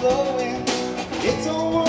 flowing. It's all.